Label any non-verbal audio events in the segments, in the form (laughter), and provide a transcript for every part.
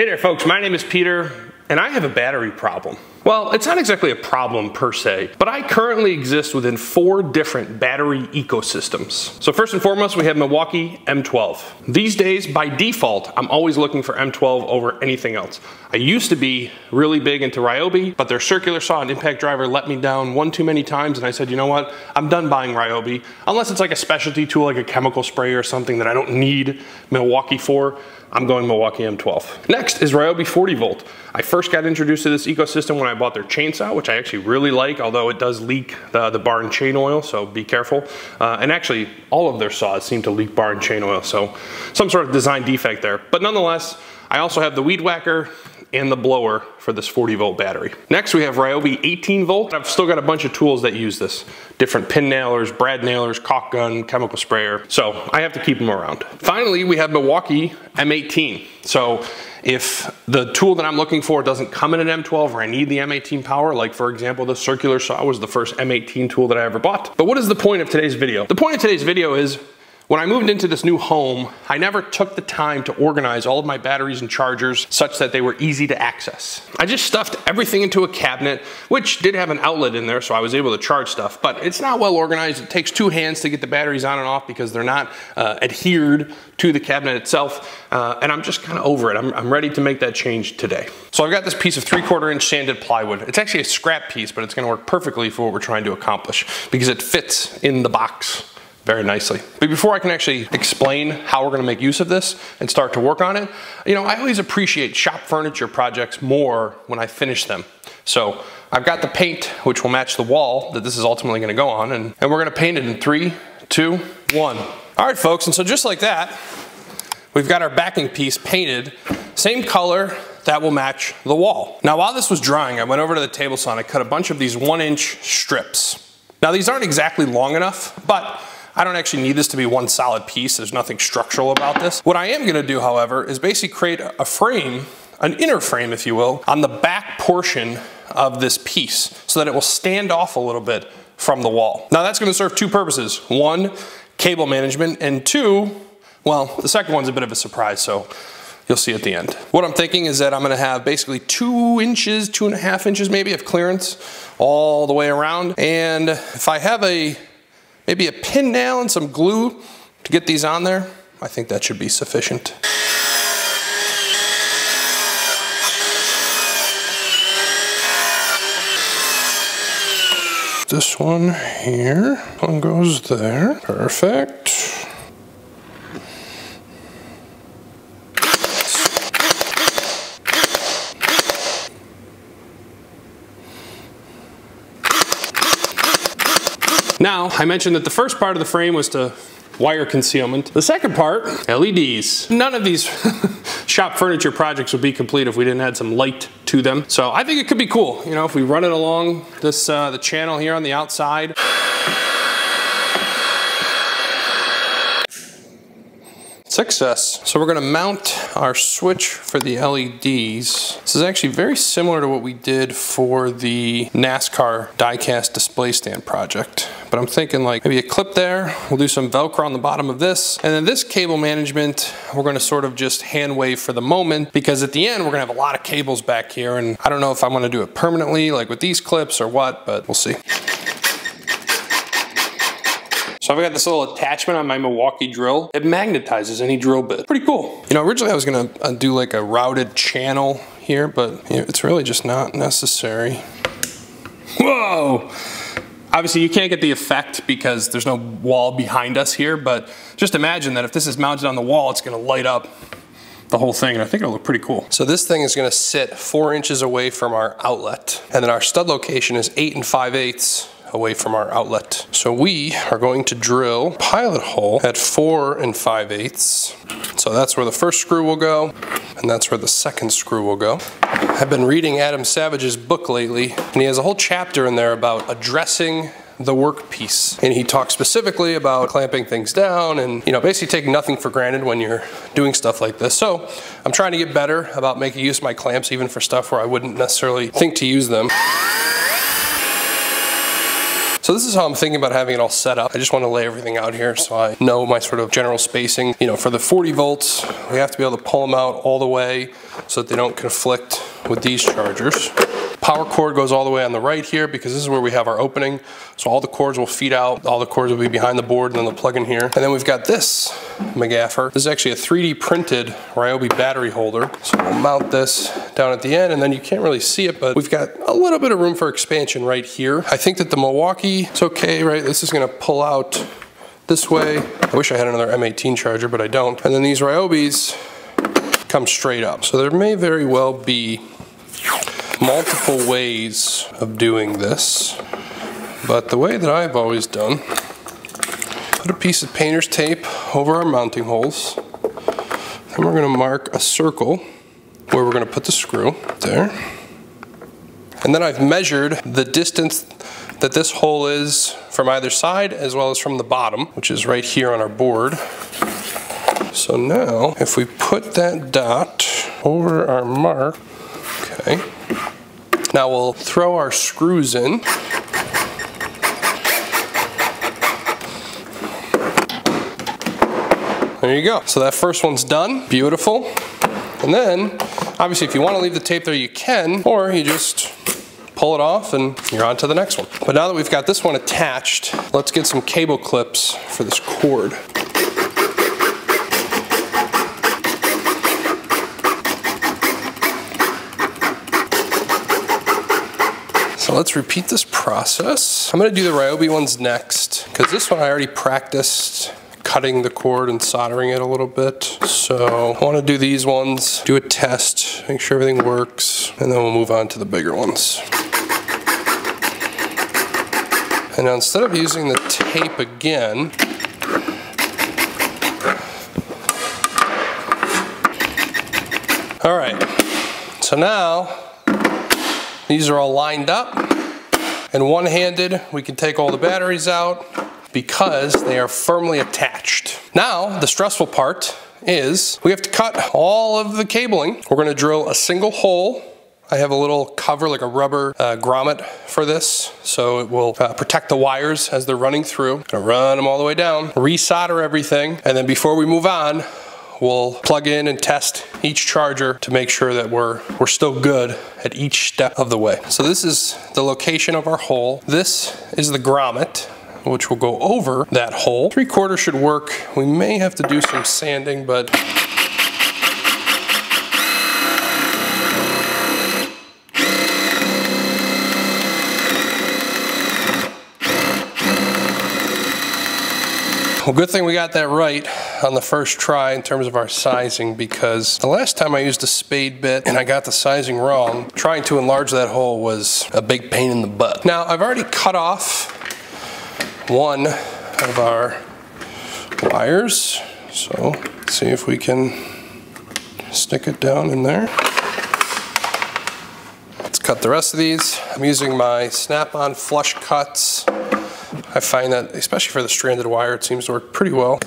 Hey there folks, my name is Peter and I have a battery problem. Well, it's not exactly a problem per se, but I currently exist within four different battery ecosystems. So first and foremost, we have Milwaukee M12. These days, by default, I'm always looking for M12 over anything else. I used to be really big into Ryobi, but their circular saw and impact driver let me down one too many times, and I said, you know what, I'm done buying Ryobi, unless it's like a specialty tool like a chemical spray or something that I don't need Milwaukee for. I'm going Milwaukee M12. Next is Ryobi 40 volt. I first got introduced to this ecosystem when I bought their chainsaw, which I actually really like, although it does leak the, the bar and chain oil, so be careful. Uh, and actually, all of their saws seem to leak bar and chain oil, so some sort of design defect there. But nonetheless, I also have the Weed Whacker and the blower for this 40 volt battery. Next we have Ryobi 18 volt. I've still got a bunch of tools that use this. Different pin nailers, brad nailers, caulk gun, chemical sprayer. So I have to keep them around. Finally, we have Milwaukee M18. So if the tool that I'm looking for doesn't come in an M12 or I need the M18 power, like for example, the circular saw was the first M18 tool that I ever bought. But what is the point of today's video? The point of today's video is when I moved into this new home, I never took the time to organize all of my batteries and chargers such that they were easy to access. I just stuffed everything into a cabinet, which did have an outlet in there, so I was able to charge stuff, but it's not well organized. It takes two hands to get the batteries on and off because they're not uh, adhered to the cabinet itself, uh, and I'm just kind of over it. I'm, I'm ready to make that change today. So I've got this piece of three quarter inch sanded plywood. It's actually a scrap piece, but it's gonna work perfectly for what we're trying to accomplish because it fits in the box very nicely. But before I can actually explain how we're gonna make use of this and start to work on it, you know, I always appreciate shop furniture projects more when I finish them. So I've got the paint, which will match the wall that this is ultimately gonna go on, and, and we're gonna paint it in three, two, one. All right, folks, and so just like that, we've got our backing piece painted, same color, that will match the wall. Now, while this was drying, I went over to the table saw and I cut a bunch of these one inch strips. Now, these aren't exactly long enough, but I don't actually need this to be one solid piece. There's nothing structural about this. What I am gonna do, however, is basically create a frame, an inner frame, if you will, on the back portion of this piece so that it will stand off a little bit from the wall. Now that's gonna serve two purposes. One, cable management, and two, well, the second one's a bit of a surprise, so you'll see at the end. What I'm thinking is that I'm gonna have basically two inches, two and a half inches maybe of clearance all the way around. And if I have a maybe a pin nail and some glue to get these on there, I think that should be sufficient. This one here, one goes there, perfect. I mentioned that the first part of the frame was to wire concealment. The second part, LEDs. None of these (laughs) shop furniture projects would be complete if we didn't add some light to them. So I think it could be cool, you know, if we run it along this uh, the channel here on the outside. Success. So we're gonna mount our switch for the LEDs. This is actually very similar to what we did for the NASCAR diecast display stand project. But I'm thinking like maybe a clip there, we'll do some Velcro on the bottom of this, and then this cable management, we're gonna sort of just hand wave for the moment because at the end we're gonna have a lot of cables back here and I don't know if I wanna do it permanently like with these clips or what, but we'll see. So I've got this little attachment on my Milwaukee drill. It magnetizes any drill bit. Pretty cool. You know, originally I was gonna uh, do like a routed channel here, but you know, it's really just not necessary. Whoa! Obviously you can't get the effect because there's no wall behind us here, but just imagine that if this is mounted on the wall, it's gonna light up the whole thing, and I think it'll look pretty cool. So this thing is gonna sit four inches away from our outlet, and then our stud location is eight and five eighths away from our outlet. So we are going to drill pilot hole at four and five eighths. So that's where the first screw will go, and that's where the second screw will go. I've been reading Adam Savage's book lately, and he has a whole chapter in there about addressing the workpiece. And he talks specifically about clamping things down and, you know, basically taking nothing for granted when you're doing stuff like this. So I'm trying to get better about making use of my clamps even for stuff where I wouldn't necessarily think to use them. So this is how I'm thinking about having it all set up. I just want to lay everything out here so I know my sort of general spacing. You know, for the 40 volts, we have to be able to pull them out all the way so that they don't conflict with these chargers. Power cord goes all the way on the right here because this is where we have our opening. So all the cords will feed out, all the cords will be behind the board and then they'll plug in here. And then we've got this McGaffer. This is actually a 3D printed Ryobi battery holder. So we'll mount this down at the end and then you can't really see it, but we've got a little bit of room for expansion right here. I think that the Milwaukee, it's okay, right? This is gonna pull out this way. I wish I had another M18 charger, but I don't. And then these Ryobis come straight up. So there may very well be multiple ways of doing this, but the way that I've always done, put a piece of painter's tape over our mounting holes, then we're gonna mark a circle where we're gonna put the screw, there. And then I've measured the distance that this hole is from either side as well as from the bottom, which is right here on our board. So now, if we put that dot over our mark, okay, now we'll throw our screws in. There you go. So that first one's done. Beautiful. And then, obviously, if you want to leave the tape there, you can, or you just pull it off and you're on to the next one. But now that we've got this one attached, let's get some cable clips for this cord. Let's repeat this process. I'm gonna do the Ryobi ones next, because this one I already practiced cutting the cord and soldering it a little bit. So I wanna do these ones, do a test, make sure everything works, and then we'll move on to the bigger ones. And now instead of using the tape again, all right, so now these are all lined up. And one-handed, we can take all the batteries out because they are firmly attached. Now, the stressful part is we have to cut all of the cabling. We're gonna drill a single hole I have a little cover, like a rubber uh, grommet for this, so it will uh, protect the wires as they're running through. Gonna run them all the way down, resolder everything, and then before we move on, we'll plug in and test each charger to make sure that we're, we're still good at each step of the way. So this is the location of our hole. This is the grommet which will go over that hole. Three quarter should work. We may have to do some sanding, but Well, good thing we got that right on the first try in terms of our sizing because the last time I used a spade bit and I got the sizing wrong, trying to enlarge that hole was a big pain in the butt. Now, I've already cut off one of our wires, so let's see if we can stick it down in there. Let's cut the rest of these. I'm using my Snap-on flush cuts I find that, especially for the stranded wire, it seems to work pretty well.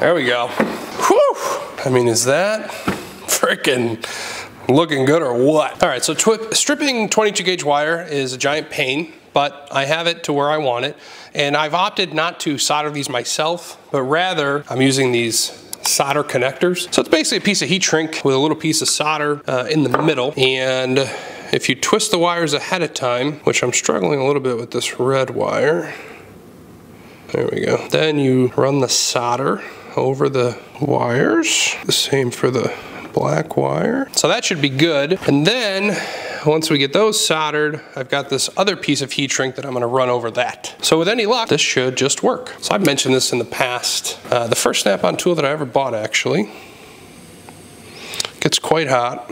There we go. Whew! I mean, is that freaking looking good or what? All right, so stripping 22 gauge wire is a giant pain, but I have it to where I want it. And I've opted not to solder these myself, but rather I'm using these solder connectors. So it's basically a piece of heat shrink with a little piece of solder uh, in the middle. And if you twist the wires ahead of time, which I'm struggling a little bit with this red wire, there we go. Then you run the solder over the wires. The same for the black wire. So that should be good. And then once we get those soldered, I've got this other piece of heat shrink that I'm gonna run over that. So with any luck, this should just work. So I've mentioned this in the past. Uh, the first Snap-on tool that I ever bought actually gets quite hot.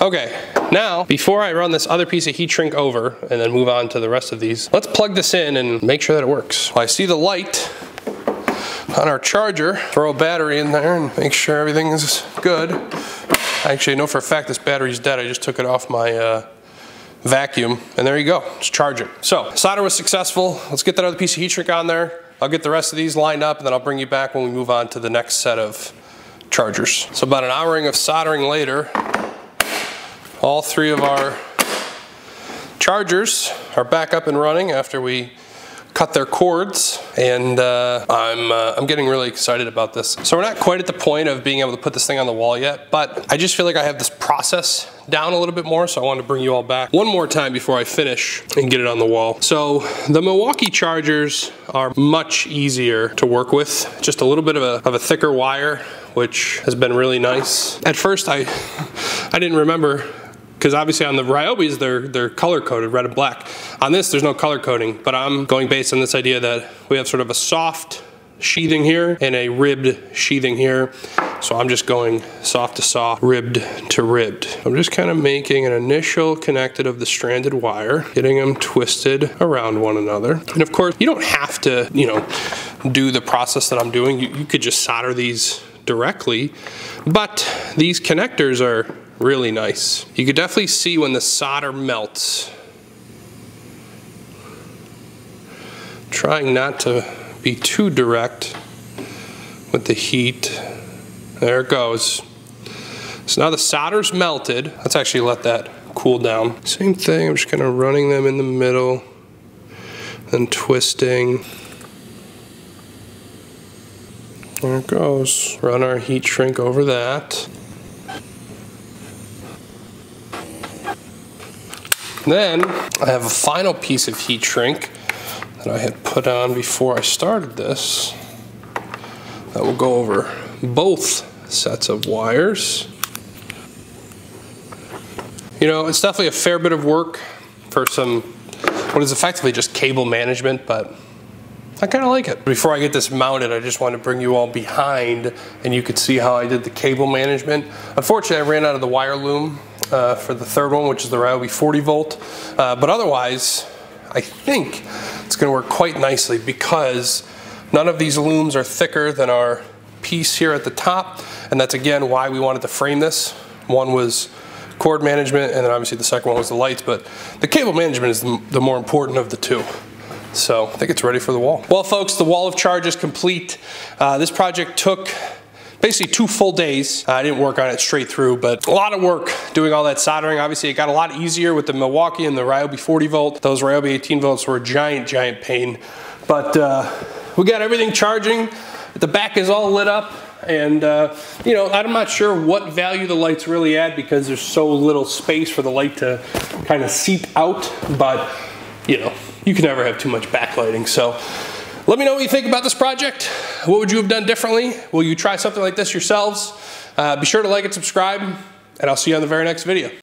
Okay, now, before I run this other piece of heat shrink over and then move on to the rest of these, let's plug this in and make sure that it works. Well, I see the light on our charger, throw a battery in there and make sure everything is good. Actually, I know for a fact this battery's dead. I just took it off my uh, vacuum and there you go, it's charging. So, solder was successful. Let's get that other piece of heat shrink on there. I'll get the rest of these lined up and then I'll bring you back when we move on to the next set of chargers. So about an houring of soldering later, all three of our chargers are back up and running after we cut their cords, and uh, I'm, uh, I'm getting really excited about this. So we're not quite at the point of being able to put this thing on the wall yet, but I just feel like I have this process down a little bit more, so I wanted to bring you all back one more time before I finish and get it on the wall. So the Milwaukee chargers are much easier to work with, just a little bit of a, of a thicker wire, which has been really nice. At first, I, (laughs) I didn't remember because obviously on the Ryobis they're they're color coded red and black. On this there's no color coding, but I'm going based on this idea that we have sort of a soft sheathing here and a ribbed sheathing here. So I'm just going soft to soft, ribbed to ribbed. I'm just kind of making an initial connected of the stranded wire, getting them twisted around one another. And of course, you don't have to, you know, do the process that I'm doing. You, you could just solder these directly, but these connectors are really nice. You could definitely see when the solder melts. Trying not to be too direct with the heat. There it goes. So now the solder's melted. Let's actually let that cool down. Same thing, I'm just kind of running them in the middle, then twisting. There it goes. Run our heat shrink over that. Then I have a final piece of heat shrink that I had put on before I started this that will go over both sets of wires. You know, it's definitely a fair bit of work for some, what is effectively just cable management, but I kind of like it. Before I get this mounted, I just want to bring you all behind and you could see how I did the cable management. Unfortunately, I ran out of the wire loom uh, for the third one, which is the Ryobi 40 volt. Uh, but otherwise, I think it's going to work quite nicely because none of these looms are thicker than our piece here at the top. And that's again why we wanted to frame this. One was cord management, and then obviously the second one was the lights, but the cable management is the, the more important of the two. So I think it's ready for the wall. Well, folks, the wall of charge is complete. Uh, this project took basically two full days. I didn't work on it straight through, but a lot of work doing all that soldering. Obviously, it got a lot easier with the Milwaukee and the Ryobi 40 volt. Those Ryobi 18 volts were a giant, giant pain. But uh, we got everything charging. The back is all lit up. And, uh, you know, I'm not sure what value the lights really add because there's so little space for the light to kind of seep out. But, you know, you can never have too much backlighting. So let me know what you think about this project. What would you have done differently? Will you try something like this yourselves? Uh, be sure to like and subscribe, and I'll see you on the very next video.